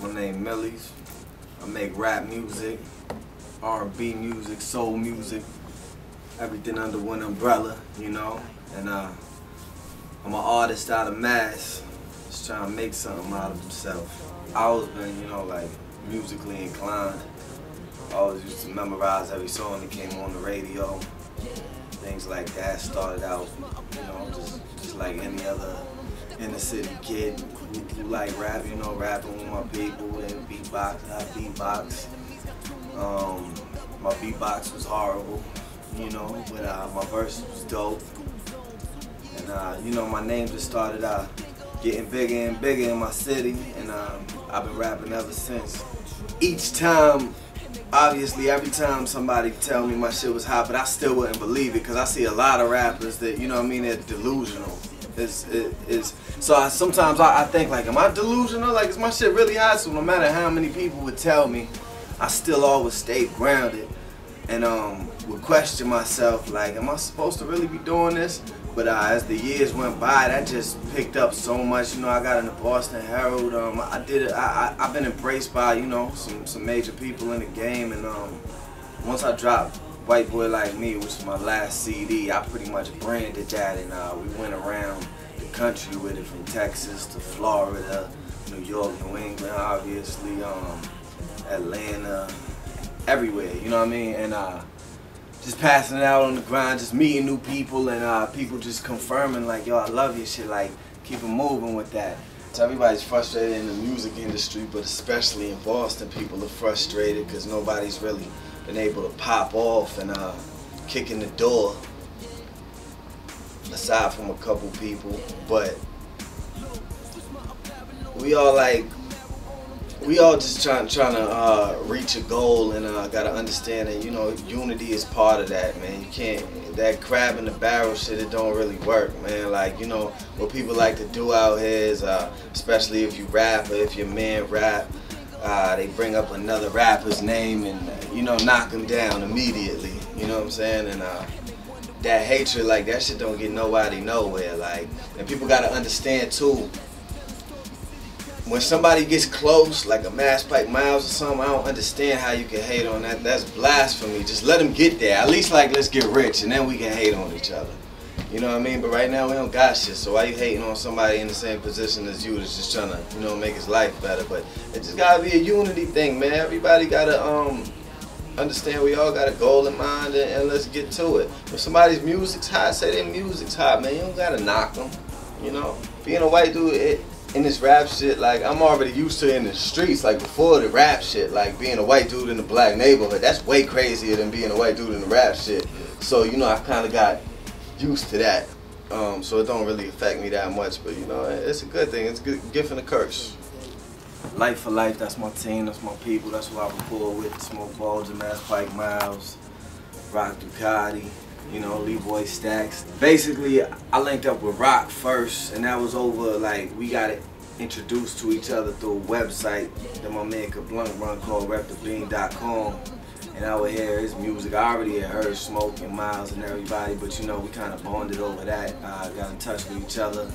My name Millyz. I make rap music, R&B music, soul music, everything under one umbrella, you know. And uh, I'm an artist out of Mass, just trying to make something out of himself. I always been, you know, like musically inclined. I always used to memorize every song that came on the radio, things like that. Started out, you know, just just like any other inner city kid who, like rap, you know, rapping with my people and beatbox. I beatbox. Um, my beatbox was horrible, you know, but uh, my verse was dope. And uh, you know, my name just started uh, getting bigger and bigger in my city, and um, I've been rapping ever since. Each time, obviously, every time somebody tell me my shit was hot, but I still wouldn't believe it because I see a lot of rappers that, you know I mean, they're delusional. It's, it, it's, so I, sometimes I, I think like, am I delusional? Like, is my shit really hot? So no matter how many people would tell me, I still always stayed grounded and um, would question myself like, am I supposed to really be doing this? But uh, as the years went by, that just picked up so much. You know, I got in the Boston Herald. Um, I did it. I, I, have been embraced by you know some some major people in the game, and um, once I dropped White Boy Like Me, which was my last CD, I pretty much branded that, and uh, we went around country with it, from Texas to Florida, New York, New England, obviously, um, Atlanta, everywhere. You know what I mean? And uh, just passing it out on the grind, just meeting new people and uh, people just confirming like, yo, I love your shit, like, keep it moving with that. So everybody's frustrated in the music industry, but especially in Boston, people are frustrated because nobody's really been able to pop off and uh, kick in the door, aside from a couple people. But we all like we all just trying trying to uh, reach a goal and uh, gotta understand that you know unity is part of that man. You can't that crab in the barrel shit it don't really work man. Like you know what people like to do out here is uh, especially if you rap or if your man rap uh, they bring up another rapper's name and you know knock him down immediately. You know what I'm saying? And uh, that hatred like that shit don't get nobody nowhere like and people gotta understand too when somebody gets close, like a Masspike Miles or something, I don't understand how you can hate on that. That's blasphemy. Just let them get there. At least like let's get rich and then we can hate on each other. You know what I mean? But right now we don't got shit. So why you hating on somebody in the same position as you that's just trying to, you know, make his life better? But it just gotta be a unity thing, man. Everybody gotta um understand we all got a goal in mind and, and let's get to it. If somebody's music's hot, say their music's hot, man. You don't gotta knock them. You know, being a white dude, it, in this rap shit, like I'm already used to in the streets, like before the rap shit, like being a white dude in the black neighborhood, that's way crazier than being a white dude in the rap shit. So, you know, I kind of got used to that. Um, so it don't really affect me that much, but you know, it's a good thing. It's a good gift and a curse. Life for life, that's my team, that's my people, that's who I record with. Smoke Bulga and Masspike Miles, Rock Ducati, you know, Lee Boy Stacks. Basically, I linked up with Rock first, and that was over, like, we got it introduced to each other through a website that my man Kablunt run called repthebean.com. And I would hear his music. I already had heard Smoke and Miles and everybody, but you know, we kind of bonded over that. Uh, got in touch with each other.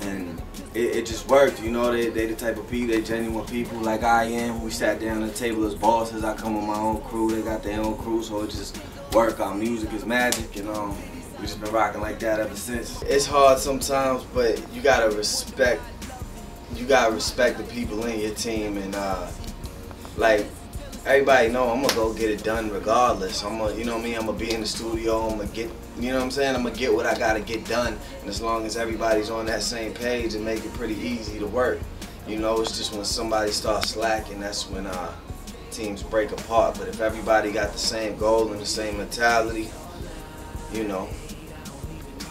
And it, it, just worked, you know, they, they the type of people, they genuine people like I am. We sat down at the table as bosses. I come with my own crew, they got their own crew, so it just worked. Our music is magic, and um, we just been rocking like that ever since. It's hard sometimes, but you gotta respect. You gotta respect the people in your team, and uh, like everybody know, I'm gonna go get it done regardless. I'm gonna, you know what I mean. I'm gonna be in the studio. I'm gonna get, you know what I'm saying. I'm gonna get what I gotta get done, and as long as everybody's on that same page, and make it pretty easy to work. You know, it's just when somebody starts slacking, that's when uh, teams break apart. But if everybody got the same goal and the same mentality, you know,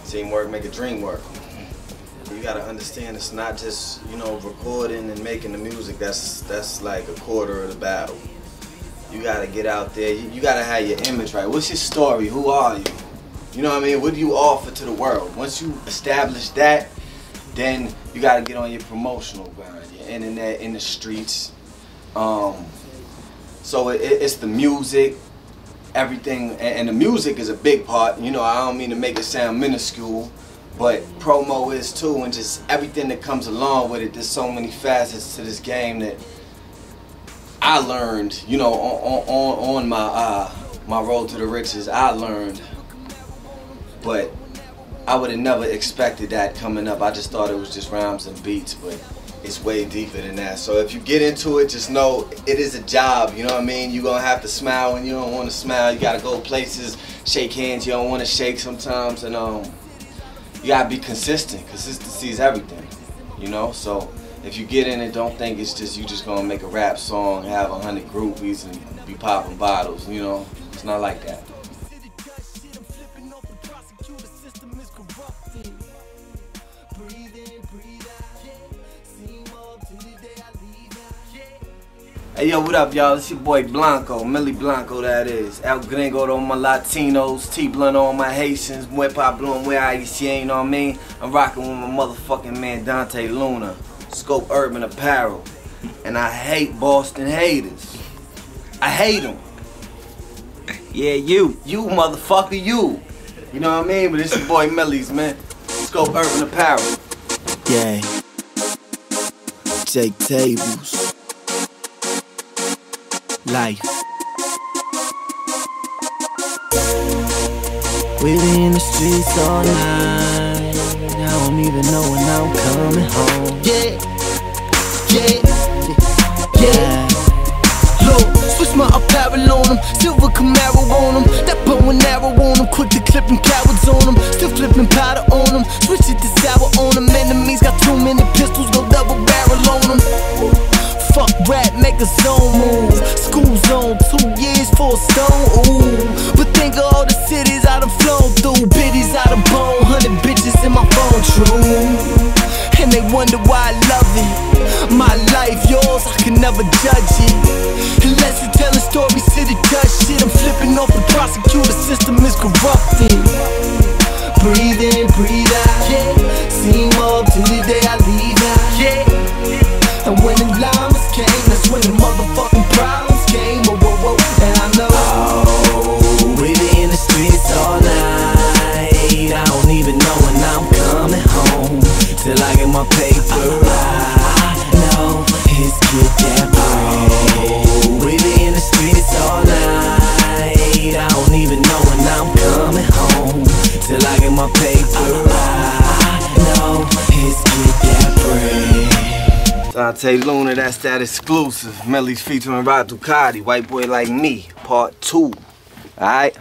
teamwork make a dream work. You gotta understand it's not just, you know, recording and making the music. That's that's like a quarter of the battle. You gotta get out there. You, you gotta have your image right. What's your story? Who are you? You know what I mean? What do you offer to the world? Once you establish that, then you gotta get on your promotional grind, your internet, in the streets. Um, so it, it's the music, everything, and, the music is a big part. You know, I don't mean to make it sound minuscule, but promo is too, and just everything that comes along with it. There's so many facets to this game that I learned, you know, on on, on my uh, my road to the riches, I learned, but I would have never expected that coming up. I just thought it was just rhymes and beats, but it's way deeper than that. So if you get into it, just know it is a job. You know what I mean? You're gonna have to smile when you don't want to smile. You gotta go places, shake hands. You don't want to shake sometimes, and um, you gotta be consistent. Consistency is everything. You know, so if you get in it, don't think it's just you just gonna make a rap song, have a hundred groupies, and be popping bottles. You know, it's not like that. Hey yo, what up, y'all? It's your boy Blanco, Millie Blanco, that is. El Gringo to my Latinos, T Blunt on my Haitians, Muepa Bloom, where I see, you know what I mean? I'm rocking with my motherfucking man Dante Luna, Scope Urban Apparel. And I hate Boston haters. I hate them. Yeah, you. You motherfucker, you. You know what I mean? But it's your boy Millyz, man. Scope Urban Apparel. Yeah. Jake Tables life. We be in the streets all night. Don't even know when I'm coming home. Yeah, yeah, yeah. Look, switch my apparel on them, silver Camaro on them, that bow and arrow on them, quick to clipping cowards on them, still flipping powder on them, switch it to sour on them. Enemies got too many pistols, go double barrel on them. Fuck rap, make a zone move. School zone, two years for a stone, ooh. But think of all the cities I done flown through. Wonder why I love it. My life, yours, I can never judge it. Unless you tell a story, city touch shit. I'm flipping off the prosecutor system is corrupted. My paper. I know it's that. Dante Luna, that's that exclusive. Millyz featuring Rod Ducati, White Boy Like Me, part two. Alright?